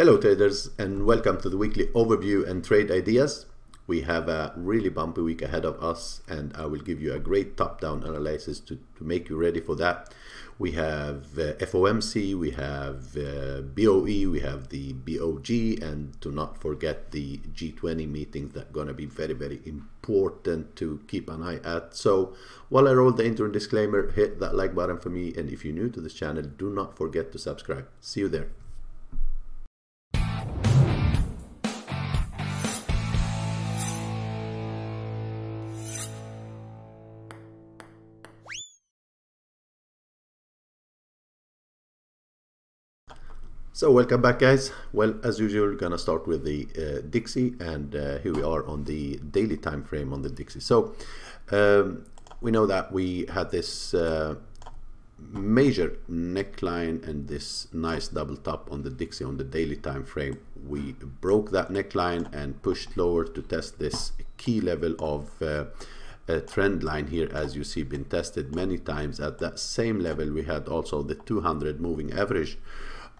Hello traders and welcome to the weekly overview and trade ideas. We have a really bumpy week ahead of us and I will give you a great top-down analysis to, to make you ready for that. We have uh, FOMC, we have uh, BOE, we have the BOJ and to not forget the G20 meetings that are going to be very very important to keep an eye at. So while I roll the intro disclaimer, hit that like button for me and if you're new to this channel, do not forget to subscribe. See you there. So welcome back guys. Well as usual we're gonna start with the uh, Dixie and uh, here we are on the daily time frame on the Dixie. So um, we know that we had this uh, major neckline and this nice double top on the Dixie on the daily time frame. We broke that neckline and pushed lower to test this key level of uh, a trend line here as you see been tested many times at that same level we had also the 200 moving average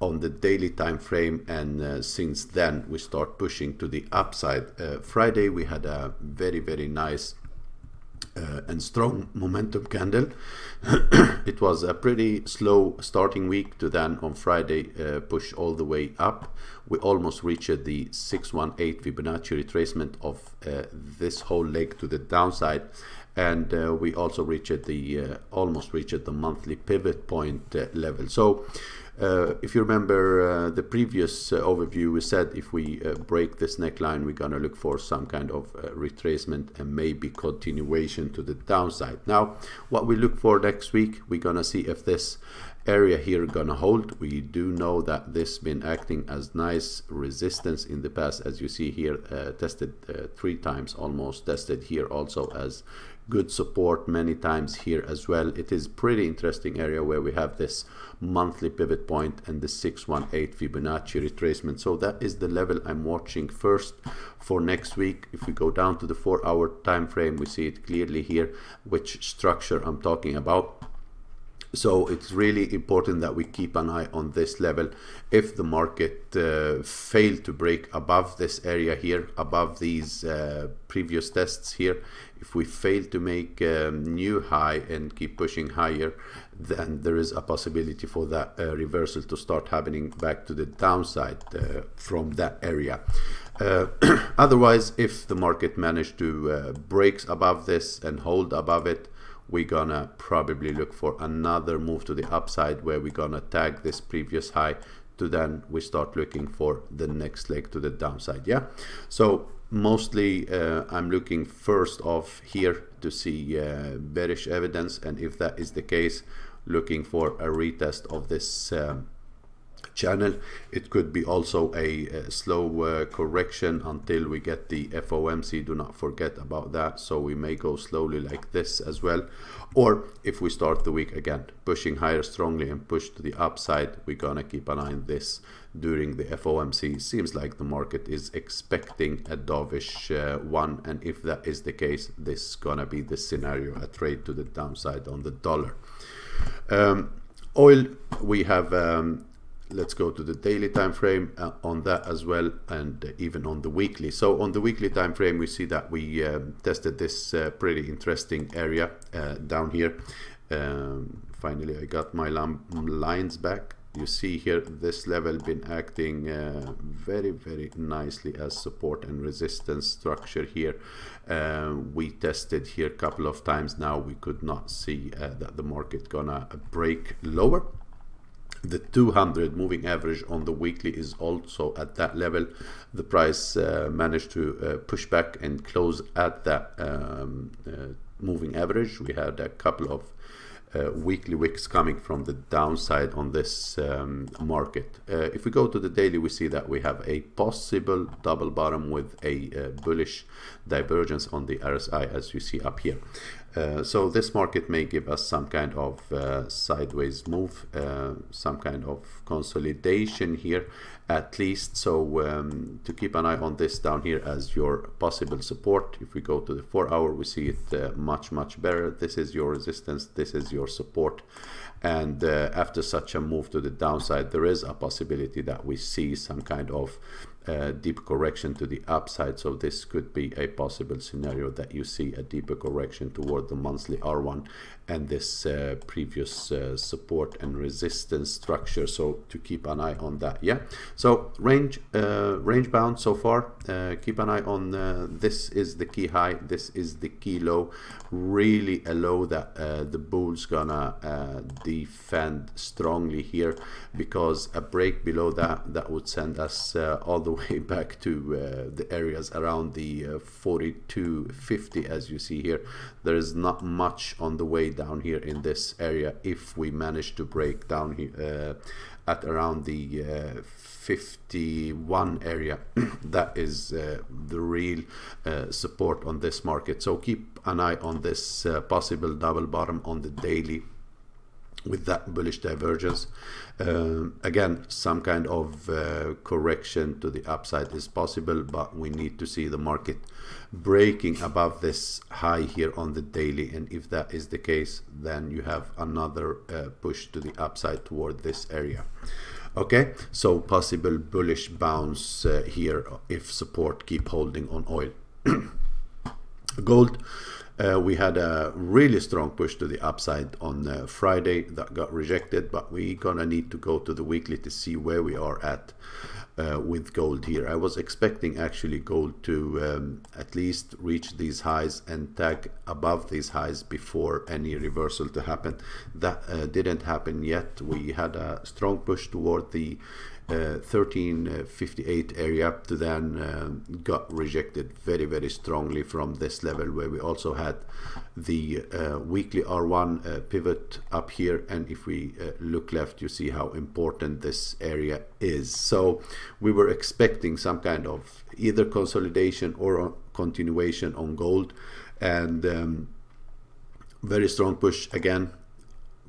on the daily time frame and uh, since then we start pushing to the upside. Uh, friday we had a very very nice uh, and strong momentum candle. It was a pretty slow starting week to then on friday uh, push all the way up. We almost reached the 618 fibonacci retracement of uh, this whole leg to the downside and uh, we also reached the almost reached the monthly pivot point level so uh, if you remember uh, the previous uh, overview, we said if we uh, break this neckline, we're going to look for some kind of uh, retracement and maybe continuation to the downside. Now, what we look for next week, we're going to see if this area here to hold. We do know that this been acting as nice resistance in the past, as you see here, uh, tested three times almost, tested here also as good support many times here as well. It is pretty interesting area where we have this monthly pivot point and the 618 Fibonacci retracement. So that is the level I'm watching first for next week. If we go down to the four hour time frame, we see it clearly here, which structure I'm talking about so it's really important that we keep an eye on this level. If the market uh, fail to break above this area here above these uh, previous tests here if we fail to make a um, new high and keep pushing higher then there is a possibility for that uh, reversal to start happening back to the downside uh, from that area. Uh, otherwise if the market managed to uh, breaks above this and hold above it we're gonna probably look for another move to the upside where we're gonna tag this previous high to then we start looking for the next leg to the downside yeah? So mostly uh, I'm looking first off here to see uh, bearish evidence and if that is the case looking for a retest of this um, channel. It could be also a, a slow uh, correction until we get the FOMC. Do not forget about that. So we may go slowly like this as well. Or if we start the week again, pushing higher strongly and push to the upside, we're gonna keep an eye on this during the FOMC. Seems like the market is expecting a dovish uh, one. And if that is the case, this is gonna be the scenario, a trade to the downside on the dollar. Um, oil, we have um, let's go to the daily time frame uh, on that as well and uh, even on the weekly. So on the weekly time frame we see that we um, tested this uh, pretty interesting area uh, down here. Um, finally I got my lines back. You see here this level been acting uh, very very nicely as support and resistance structure here. We tested here a couple of times. Now we could not see that the market gonna break lower the 200 moving average on the weekly is also at that level the price uh, managed to uh, push back and close at that um, uh, moving average we had a couple of uh, weekly wicks coming from the downside on this um, market. Uh, if we go to the daily, we see that we have a possible double bottom with a uh, bullish divergence on the RSI as you see up here. Uh, so this market may give us some kind of uh, sideways move, uh, some kind of consolidation here at least. So um, to keep an eye on this down here as your possible support. If we go to the four hour, we see it uh, much, much better. This is your resistance. This is your support. and uh, after such a move to the downside there is a possibility that we see some kind of uh, deep correction to the upside. So this could be a possible scenario that you see a deeper correction toward the monthly R1 and this uh, previous uh, support and resistance structure. So to keep an eye on that yeah? So range uh, range bound so far. Uh, keep an eye on uh, this is the key high this is the key low. Really a low that uh, the bulls gonna defend strongly here because a break below that that would send us all the way back to the areas around the 4250 as you see here. There is not much on the way down here in this area if we manage to break down here uh, at around the uh, 51 area that is uh, the real uh, support on this market so keep an eye on this uh, possible double bottom on the daily with that bullish divergence. Um, again, some kind of uh, correction to the upside is possible, but we need to see the market breaking above this high here on the daily. And if that is the case, then you have another uh, push to the upside toward this area. Okay, so possible bullish bounce uh, here if support keep holding on oil. Gold uh, we had a really strong push to the upside on uh, Friday that got rejected, but we're gonna need to go to the weekly to see where we are at uh, with gold here. I was expecting actually gold to um, at least reach these highs and tag above these highs before any reversal to happen. That uh, didn't happen yet. We had a strong push toward the 1358 uh, area to then um, got rejected very very strongly from this level where we also had the uh, weekly R1 uh, pivot up here and if we uh, look left you see how important this area is so we were expecting some kind of either consolidation or continuation on gold. And um, very strong push again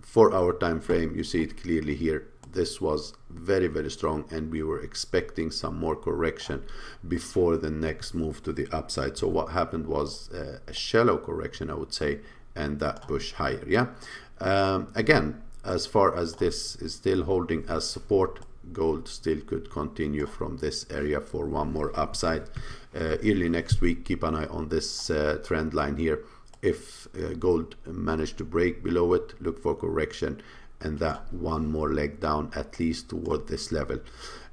for our time frame. You see it clearly here. This was very very strong and we were expecting some more correction before the next move to the upside. So what happened was uh, a shallow correction i would say and that push higher yeah? Um, again as far as this is still holding as support gold still could continue from this area for one more upside. Uh, early next week keep an eye on this uh, trend line here. If uh, gold managed to break below it look for correction and that one more leg down at least toward this level.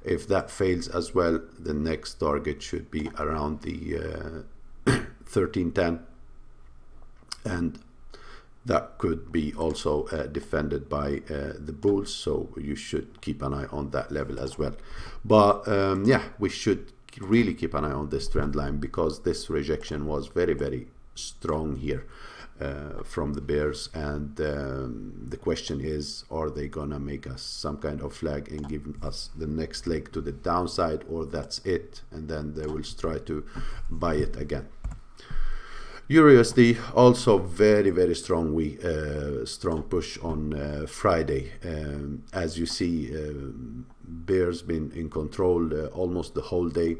If that fails as well the next target should be around the uh, 1310 and that could be also uh, defended by uh, the bulls so you should keep an eye on that level as well but um, yeah we should really keep an eye on this trend line because this rejection was very very strong here uh, from the Bears, and um, the question is, are they gonna make us some kind of flag and give us the next leg to the downside, or that's it, and then they will try to buy it again. EURUSD also very very strong we uh, strong push on uh, Friday um, as you see uh, bears been in control uh, almost the whole day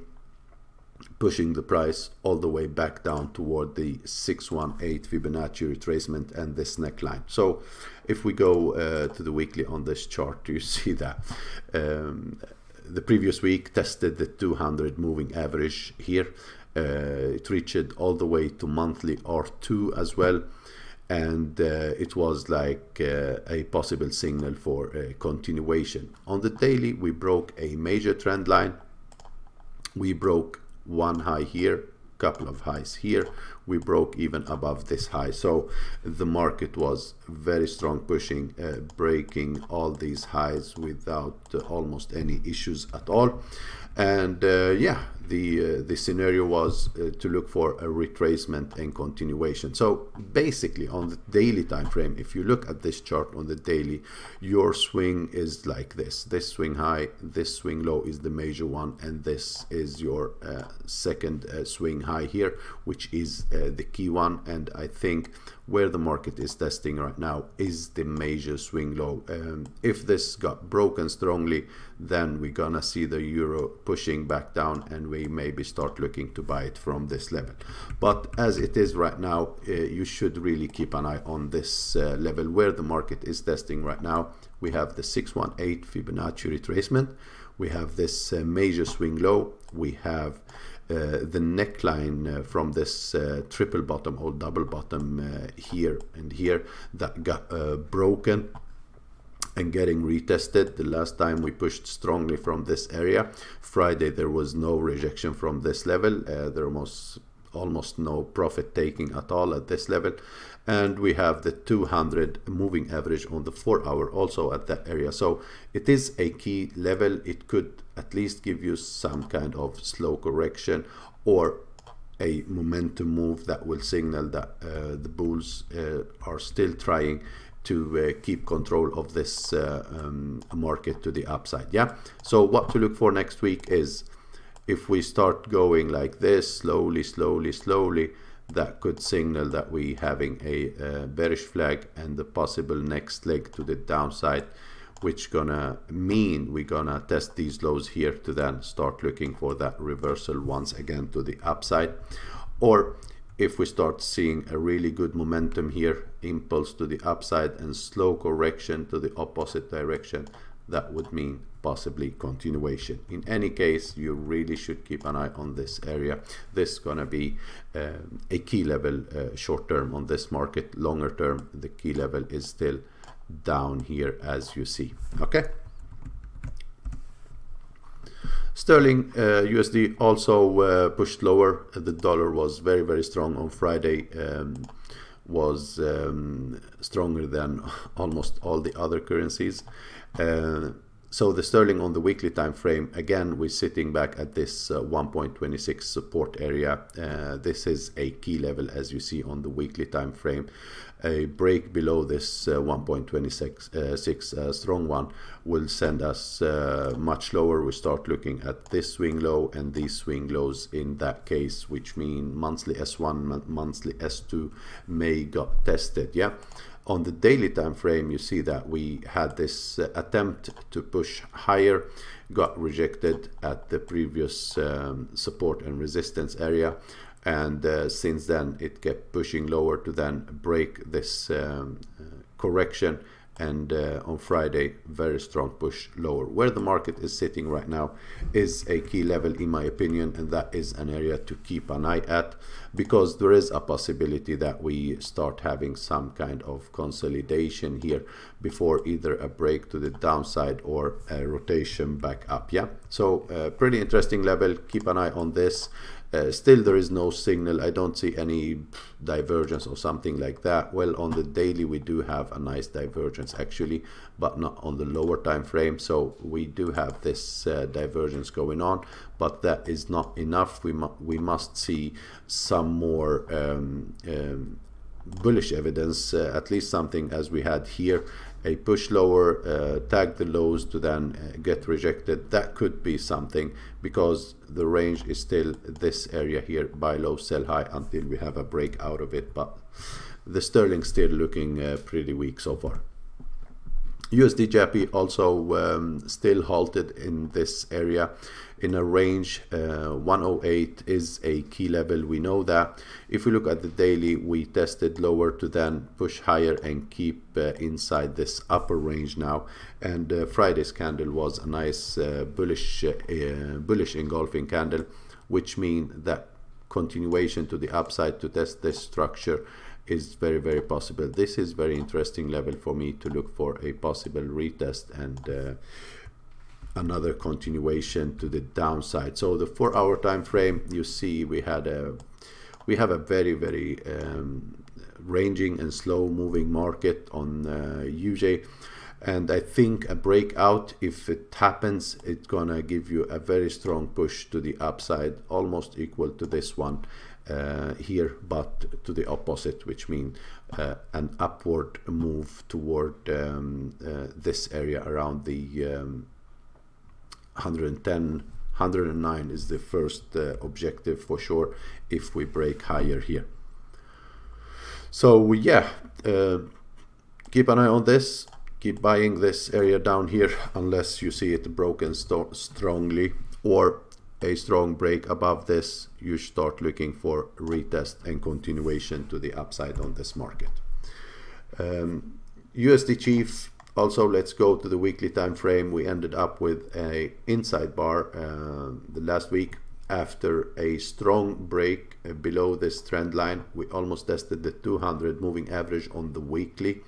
pushing the price all the way back down toward the 618 Fibonacci retracement and this neckline. So if we go uh, to the weekly on this chart, you see that um, the previous week tested the 200 moving average here. Uh, it reached all the way to monthly R2 as well. And uh, it was like uh, a possible signal for continuation. On the daily we broke a major trend line. We broke one high here couple of highs here. We broke even above this high. So the market was very strong pushing uh, breaking all these highs without uh, almost any issues at all and uh, yeah the uh, the scenario was uh, to look for a retracement and continuation. So basically on the daily time frame if you look at this chart on the daily your swing is like this. This swing high this swing low is the major one and this is your second swing high here which is the key one. And I think where the market is testing right now is the major swing low. Um, if this got broken strongly, then we're gonna see the euro pushing back down and we maybe start looking to buy it from this level. But as it is right now, uh, you should really keep an eye on this uh, level where the market is testing right now. We have the 618 Fibonacci retracement. We have this uh, major swing low. We have the neckline uh, from this uh, triple bottom or double bottom here. And here that got broken and getting retested. The last time we pushed strongly from this area. Friday there was no rejection from this level. Uh, there was almost no profit taking at all at this level. And we have the 200 moving average on the four hour also at that area. So it is a key level. It could at least give you some kind of slow correction or a momentum move that will signal that uh, the bulls uh, are still trying to uh, keep control of this uh, um, market to the upside. Yeah? So what to look for next week is if we start going like this slowly slowly slowly that could signal that we having a uh, bearish flag and the possible next leg to the downside which gonna mean we're gonna test these lows here to then start looking for that reversal once again to the upside. Or if we start seeing a really good momentum here impulse to the upside and slow correction to the opposite direction that would mean possibly continuation. In any case you really should keep an eye on this area. This is gonna be um, a key level uh, short term on this market. Longer term the key level is still down here as you see. Okay? Sterling uh, USD also uh, pushed lower. The dollar was very, very strong on Friday, um, was um, stronger than almost all the other currencies. Uh, so the sterling on the weekly time frame again we're sitting back at this uh, 1.26 support area. Uh, this is a key level as you see on the weekly time frame. A break below this uh, 1.26 uh, uh, strong one will send us much lower. We start looking at this swing low and these swing lows in that case which mean monthly s1 monthly s2 may got tested yeah on the daily time frame you see that we had this uh, attempt to push higher got rejected at the previous um, support and resistance area and uh, since then it kept pushing lower to then break this um, uh, correction and uh, on Friday very strong push lower. Where the market is sitting right now is a key level in my opinion and that is an area to keep an eye at because there is a possibility that we start having some kind of consolidation here before either a break to the downside or a rotation back up. Yeah? So uh, pretty interesting level. Keep an eye on this uh, still there is no signal. I don't see any divergence or something like that. Well on the daily we do have a nice divergence actually but not on the lower time frame. So we do have this uh, divergence going on but that is not enough. We, mu we must see some more um, um, bullish evidence uh, at least something as we had here a push lower, uh, tag the lows to then uh, get rejected. That could be something because the range is still this area here, buy low, sell high until we have a break out of it. But the sterling still looking uh, pretty weak so far. USD JPY also um, still halted in this area in a range uh, 108 is a key level. We know that. If we look at the daily we tested lower to then push higher and keep uh, inside this upper range now. And uh, Friday's candle was a nice uh, bullish uh, bullish engulfing candle which mean that continuation to the upside to test this structure is very very possible. This is very interesting level for me to look for a possible retest and uh, another continuation to the downside. So the four hour time frame you see we had a we have a very very um, ranging and slow moving market on uh, UJ and I think a breakout if it happens it's gonna give you a very strong push to the upside almost equal to this one uh, here but to the opposite which means uh, an upward move toward um, uh, this area around the um, 110 109 is the first uh, objective for sure if we break higher here. So yeah uh, keep an eye on this. Keep buying this area down here unless you see it broken st strongly or a strong break above this you start looking for retest and continuation to the upside on this market. Um, USD Chief also let's go to the weekly time frame. We ended up with a inside bar uh, the last week after a strong break uh, below this trend line. We almost tested the 200 moving average on the weekly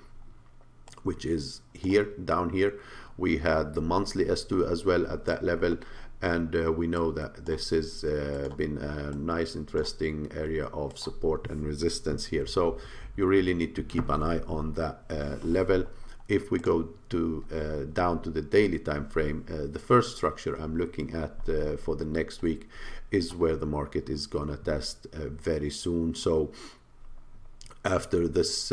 which is here down here. We had the monthly s2 as well at that level and uh, we know that this has uh, been a nice interesting area of support and resistance here. So you really need to keep an eye on that uh, level. If we go to uh, down to the daily time frame uh, the first structure I'm looking at uh, for the next week is where the market is gonna test very soon. So after this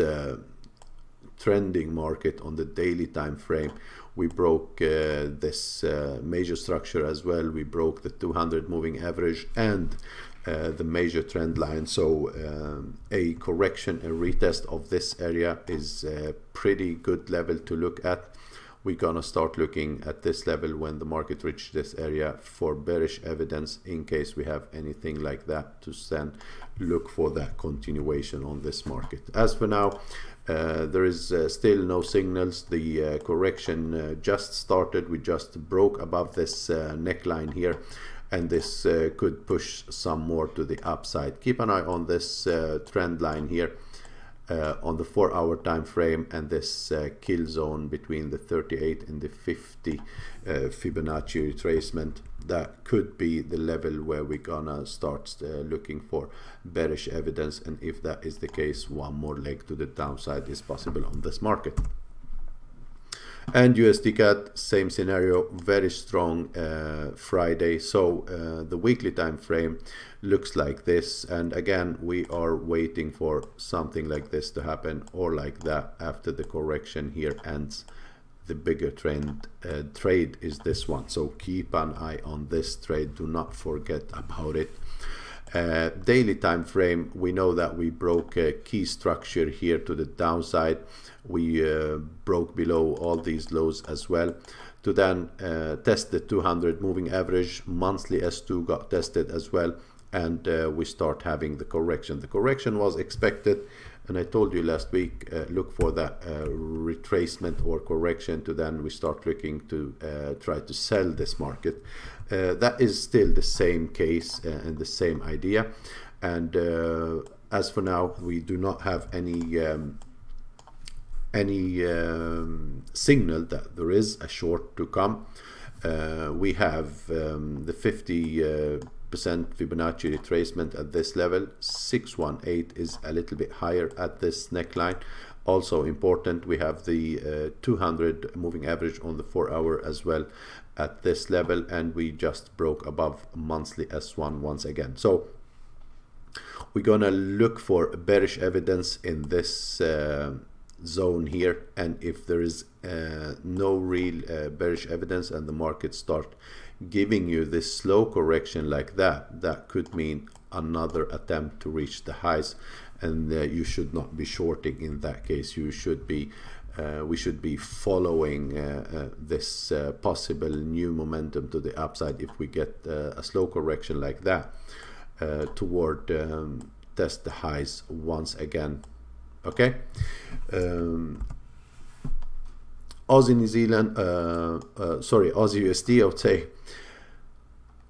trending market on the daily time frame. We broke uh, this uh, major structure as well. We broke the 200 moving average and uh, the major trend line. So um, a correction a retest of this area is a pretty good level to look at. We're gonna start looking at this level when the market reaches this area for bearish evidence in case we have anything like that to then look for that continuation on this market. As for now uh, there is uh, still no signals. The uh, correction uh, just started. We just broke above this uh, neckline here and this could push some more to the upside. Keep an eye on this trend line here on the four hour time frame and this kill zone between the 38 and the 50 Fibonacci retracement that could be the level where we're gonna start uh, looking for bearish evidence. And if that is the case one more leg to the downside is possible on this market. And USD CAD same scenario very strong uh, Friday. So uh, the weekly time frame looks like this. And again we are waiting for something like this to happen or like that after the correction here ends the bigger trend uh, trade is this one. So keep an eye on this trade. Do not forget about it. Uh, daily time frame we know that we broke a key structure here to the downside. We uh, broke below all these lows as well. To then uh, test the 200 moving average monthly s2 got tested as well and uh, we start having the correction. The correction was expected and I told you last week uh, look for that uh, retracement or correction to then we start looking to uh, try to sell this market. Uh, that is still the same case uh, and the same idea. And uh, as for now we do not have any um, any um, signal that there is a short to come. We have um, the 50 percent Fibonacci retracement at this level. 618 is a little bit higher at this neckline. Also important we have the uh, 200 moving average on the four hour as well at this level and we just broke above monthly S1 once again. So we're gonna look for bearish evidence in this uh, zone here and if there is uh, no real uh, bearish evidence and the market start giving you this slow correction like that, that could mean another attempt to reach the highs and uh, you should not be shorting in that case. You should be uh, we should be following uh, uh this uh, possible new momentum to the upside if we get uh, a slow correction like that toward um, test the highs once again okay um, Aussie New Zealand, uh, uh, sorry, Aussie USD, I would say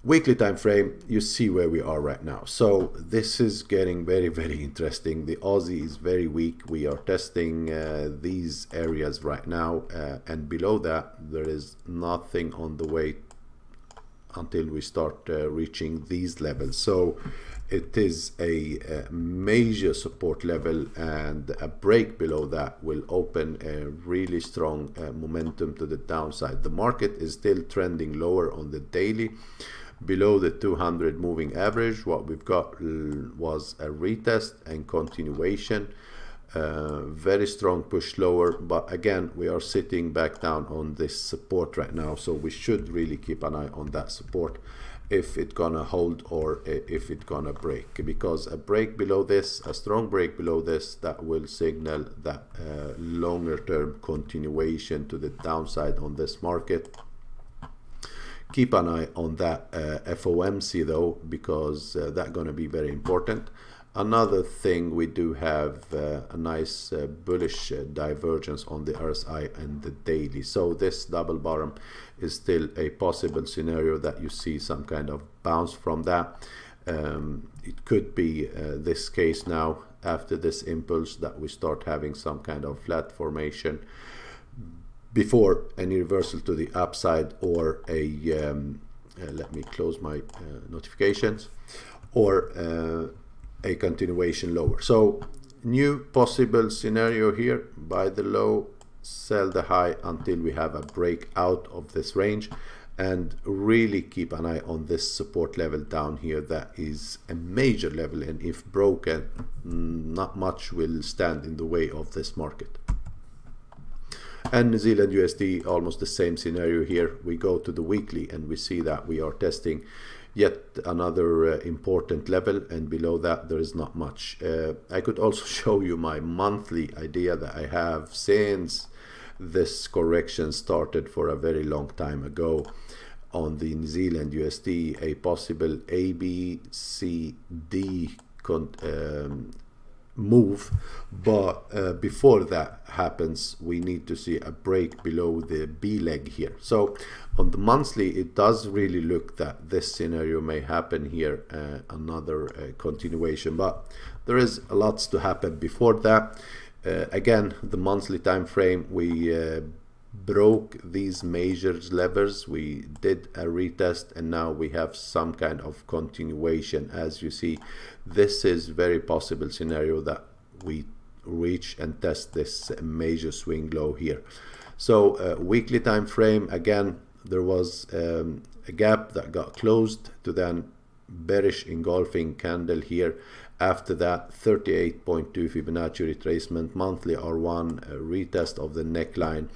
weekly time frame you see where we are right now. So this is getting very very interesting. The aussie is very weak. We are testing uh, these areas right now uh, and below that there is nothing on the way until we start uh, reaching these levels. So it is a, a, major support level and a break below that will open a really strong uh, momentum to the downside. The market is still trending lower on the daily below the 200 moving average. What we've got was a retest and continuation uh, very strong push lower but again we are sitting back down on this support right now so we should really keep an eye on that support if it's gonna hold or if it's gonna break. Because a break below this a strong break below this that will signal that uh, longer term continuation to the downside on this market. Keep an eye on that uh, FOMC though because uh, that's gonna be very important Another thing, we do have uh, a nice uh, bullish uh, divergence on the RSI and the daily. So this double bottom is still a possible scenario that you see some kind of bounce from that. Um, it could be uh, this case now after this impulse that we start having some kind of flat formation before any reversal to the upside or a um, uh, let me close my uh, notifications or a continuation lower. So new possible scenario here, buy the low, sell the high until we have a break out of this range and really keep an eye on this support level down here that is a major level. And if broken mm, not much will stand in the way of this market. And New Zealand USD almost the same scenario here. We go to the weekly and we see that we are testing yet another uh, important level and below that there is not much. Uh, I could also show you my monthly idea that I have since this correction started for a very long time ago on the New Zealand USD a possible ABCD um, move but uh, before that happens we need to see a break below the B leg here. So on the monthly it does really look that this scenario may happen here uh, another uh, continuation but there is a lot to happen before that. Uh, again the monthly time frame we uh, broke these major levers. We did a retest and now we have some kind of continuation. As you see this is very possible scenario that we reach and test this major swing low here. So uh, weekly time frame again there was um, a gap that got closed to then bearish engulfing candle here. After that 38.2 Fibonacci retracement monthly R1 retest of the neckline.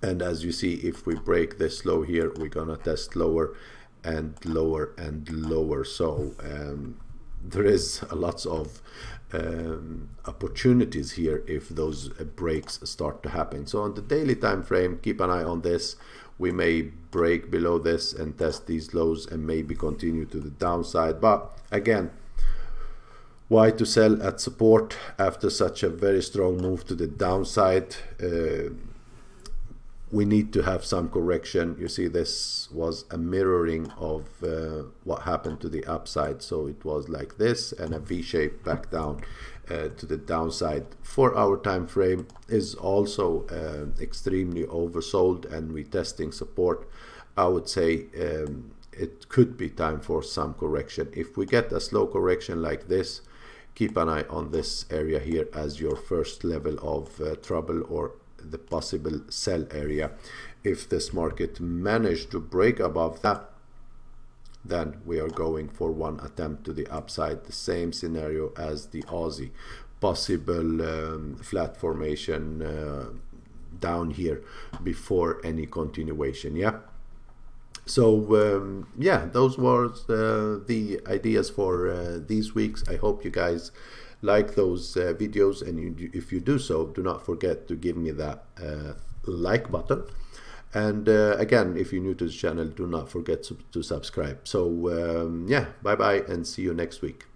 And as you see if we break this low here we're gonna test lower and lower and lower. So um, there is a lots of um, opportunities here if those uh, breaks start to happen. So on the daily time frame keep an eye on this. We may break below this and test these lows and maybe continue to the downside. But again why to sell at support after such a very strong move to the downside? Uh, we need to have some correction. You see, this was a mirroring of uh, what happened to the upside. So it was like this and a V shape back down uh, to the downside. For our time frame is also uh, extremely oversold and we testing support. I would say um, it could be time for some correction. If we get a slow correction like this, keep an eye on this area here as your first level of uh, trouble or the possible sell area. If this market managed to break above that, then we are going for one attempt to the upside, the same scenario as the Aussie. Possible um, flat formation uh, down here before any continuation, yeah? So um, yeah, those were uh, the ideas for uh, these weeks. I hope you guys like those uh, videos and you, if you do so do not forget to give me that uh, like button. And uh, again if you're new to the channel do not forget to, to subscribe. So um, yeah bye bye and see you next week